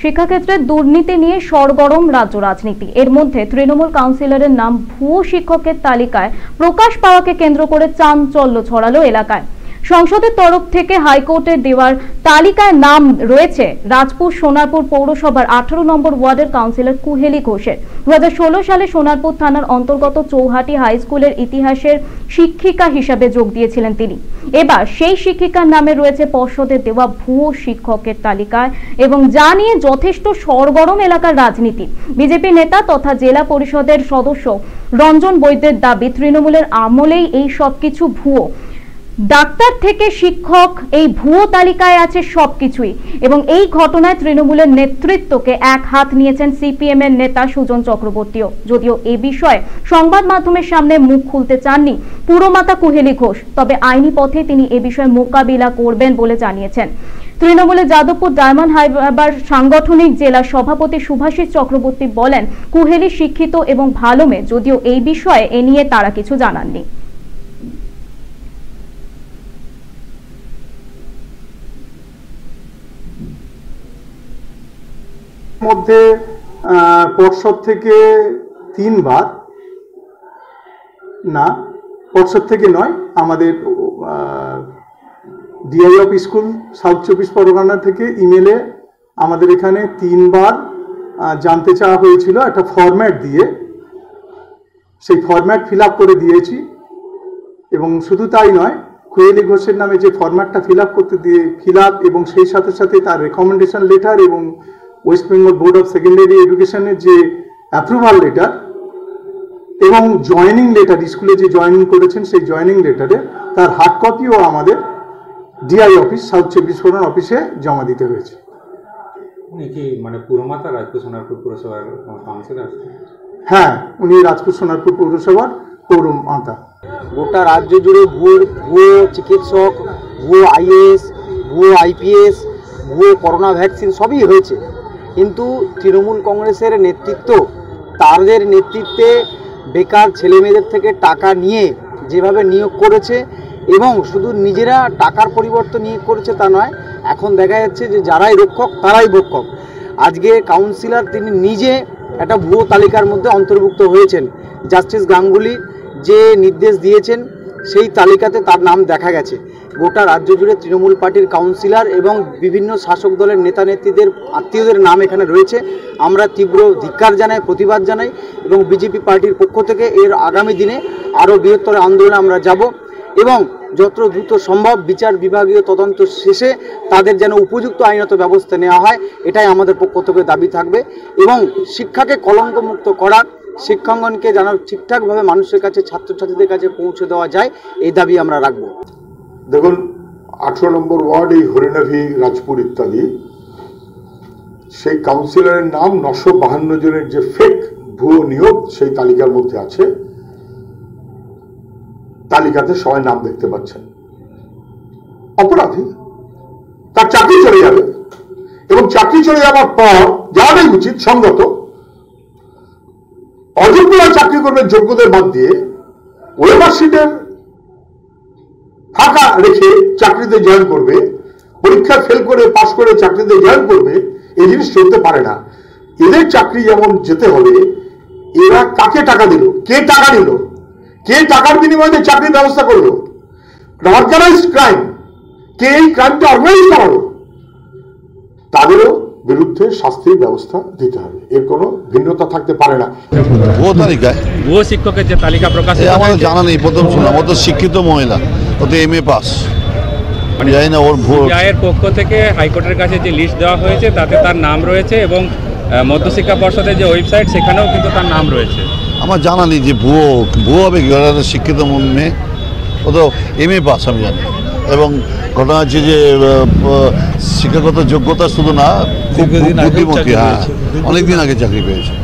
শিক্ষাক্ষেত্রে দুর্নীতি নিয়ে সরগরম রাজ্য রাজনীতি। এর মধ্যে তৃণমূল কাউন্সিলরের নাম ভুয়ো শিক্ষকের তালিকায় প্রকাশ পাওয়াকে কেন্দ্র করে চাঞ্চল্য ছড়ালো এলাকায়। সংসদের তরফ থেকে হাইকোর্টের দেওয়ার তালিকায় নাম রয়েছে রাজপুর সোনারপুর পৌরসভার আঠারো নম্বর ওয়ার্ডের কাউন্সিলর কুহেলি ঘোষের। দুহাজার ষোলো সালে সোনারপুর থানার অন্তর্গত চৌহাটি হাই স্কুলের ইতিহাসের শিক্ষিকা হিসাবে যোগ দিয়েছিলেন তিনি। এবার সেই শিক্ষিকার নামে রয়েছে পর্ষদের দেওয়া ভুয়ো শিক্ষকের তালিকায় এবং যা নিয়ে যথেষ্ট সরগরম এলাকার রাজনীতি। বিজেপি নেতা তথা জেলা পরিষদের সদস্য রঞ্জন বৈদ্যের দাবি, তৃণমূলের আমলেই এই সবকিছু ভুয়ো। ডাক্তার থেকে শিক্ষক এই ভুয়ো তালিকায় আছে সবকিছুই। এবং এই ঘটনায় তৃণমূলের নেতৃত্বকে এক হাত নিয়েছেন সিপিএম এর নেতা সুজন চক্রবর্তীও। যদিও এ বিষয়ে সংবাদ মাধ্যমের সামনে মুখ খুলতে চাননি পুরমাতা কুহেলি ঘোষ, তবে আইনি পথে তিনি এ বিষয়ে মোকাবিলা করবেন বলে জানিয়েছেন। তৃণমূলের যাদবপুর ডায়মন্ড হারবার সাংগঠনিক জেলা সভাপতি সুভাষিস চক্রবর্তী বলেন, কুহেলি শিক্ষিত এবং ভালো মেয়ে, যদিও এই বিষয়ে এ নিয়ে তারা কিছু জানাননি। মধ্যে পর্ষদ থেকে তিনবার, না, পর্ষদ থেকে নয়, আমাদের ডিআই অফ স্কুল সাউথ চব্বিশ পরগনা থেকে ইমেলে আমাদের এখানে তিনবার জানতে চাওয়া হয়েছিল একটা ফরম্যাট দিয়ে। সেই ফরম্যাট ফিল করে দিয়েছি। এবং শুধু তাই নয় কোয়েলি ঘোষের নামে যে ফরম্যাটটা ফিল করতে দিয়ে ফিল এবং সেই সাথে সাথে তার রেকমেন্ডেশন লেটার এবং West Bengal board of secondary এডুকেশনের যে অ্যাপ্রুভাল লেটার এবং জয়েনিং লেটার স্কুলে যে জয়েনিং করেছেন সেই জয়েনিং লেটারে তার হার্ড কপিও আমাদের ডিআই অফিস সাউথ চব্বিশ পরগনা অফিসে জমা দিতে হয়েছে। উনি কি মানে পুরমাতা রাজপুর সোনারপুর পুরসভার কাউন্সিলর? হ্যাঁ উনি রাজপুর সোনারপুর পৌরসভার পৌর মাতা গোটা রাজ্য জুড়ে ভুয়ো ভুয়ো চিকিৎসক ভুয়ো আইএস ভুয়ো আইপিএস ভুয়ো করোনা ভ্যাকসিন সবই হয়েছে। কিন্তু তৃণমূল কংগ্রেসের নেতৃত্ব তাদের নেতৃত্বে বেকার ছেলেমেয়েদের থেকে টাকা নিয়ে যেভাবে নিয়োগ করেছে এবং শুধু নিজেরা টাকার পরিবর্তন নিয়োগ করেছে তা নয়, এখন দেখা যাচ্ছে যে যারাই রক্ষক তারাই ভক্ষক। আজকে কাউন্সিলর তিনি নিজে একটা ভুয়ো তালিকার মধ্যে অন্তর্ভুক্ত হয়েছেন। জাস্টিস গাঙ্গুলি যে নির্দেশ দিয়েছেন, সেই তালিকাতে তার নাম দেখা গেছে। গোটা রাজ্য জুড়ে তৃণমূল পার্টির কাউন্সিলর এবং বিভিন্ন শাসক দলের নেতা নেত্রীদের আত্মীয়দের নাম এখানে রয়েছে। আমরা তীব্র ধিক্কার জানাই, প্রতিবাদ জানাই এবং বিজেপি পার্টির পক্ষ থেকে এর আগামী দিনে আরও বৃহত্তর আন্দোলনে আমরা যাব এবং যত দ্রুত সম্ভব বিচার বিভাগীয় তদন্ত শেষে তাদের যেন উপযুক্ত আইনত ব্যবস্থা নেওয়া হয়, এটাই আমাদের পক্ষ থেকে দাবি থাকবে এবং শিক্ষাকে কলঙ্কমুক্ত করা শিক্ষাঙ্গনকে যেন ঠিকঠাকভাবে মানুষের কাছে, ছাত্রছাত্রীদের কাছে পৌঁছে দেওয়া যায়, এই দাবি আমরা রাখব। দেখুন, আঠেরো নম্বর ওয়ার্ড, এই হরিণাভি, রাজপুর ইত্যাদি। সেই কাউন্সিলরের নাম নশো বাহান্ন জনের যে ফেক ভুয়ো নিয়োগ, সেই তালিকার মধ্যে আছে। তালিকাতে সবাই নাম দেখতে পাচ্ছেন। অপরাধী, তার চাকরি চলে যাবে। এবং চাকরি চলে যাওয়ার পর যাওয়াটাই উচিত সঙ্গত, অযোগ্যরা চাকরি করবে যোগ্যদের বাদ দিয়ে ওয়েবার ফাঁকা রেখে চাকরিতে জয়েন করবে পরীক্ষা ফেল করে পাশ করে চাকরিতে জয়েন করবে এই জিনিস চলতে পারে না। এদের চাকরি যেমন যেতে হবে এরা কাকে টাকা দিল? কে টাকা দিল কে টাকার বিনিময়ে চাকরির ব্যবস্থা করল? অর্গানাইজ ক্রাইম কে এই ক্রাইমটা অর্গানাইজ করালো? তাদেরও বিরুদ্ধে শাস্তির ব্যবস্থা দিতে হবে। এর কোনো ভিন্নতা থাকতে পারে না। ভুয়ো তালিকায়? ভুয়ো শিক্ষকের যে তালিকা প্রকাশ আমাদের জানা নেই প্রথম শুনলাম। ও তো শিক্ষিত মহিলা। ও তো এম এ পাস আমি জানি না ওর ভুয়ো সিবিআইয়ের পক্ষ থেকে হাইকোর্টের কাছে যে লিস্ট দেওয়া হয়েছে তাতে তার নাম রয়েছে এবং মধ্যশিক্ষা পর্ষদের যে ওয়েবসাইট সেখানেও কিন্তু তার নাম রয়েছে। আমার জানা নেই যে ভুয়ো ভুয়ো হবে কি শিক্ষিত মেয়ে ও তো এম এ পাস আমি জানি। এবং ঘটনা হচ্ছে যে শিক্ষাগত যোগ্যতা শুধু না খুব বুদ্ধিমতী হ্যাঁ। অনেকদিন আগে চাকরি পেয়েছে।